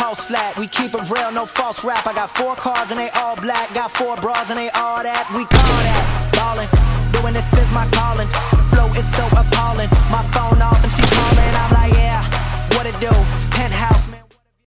pulse flat. We keep it real, no false rap. I got four cars and they all black. Got four bras and they all that. We call that ballin'. Doing this is my calling. Flow is so appalling. My phone off and she calling. I'm like, yeah, what it do? Penthouse.